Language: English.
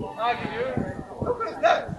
Look at that.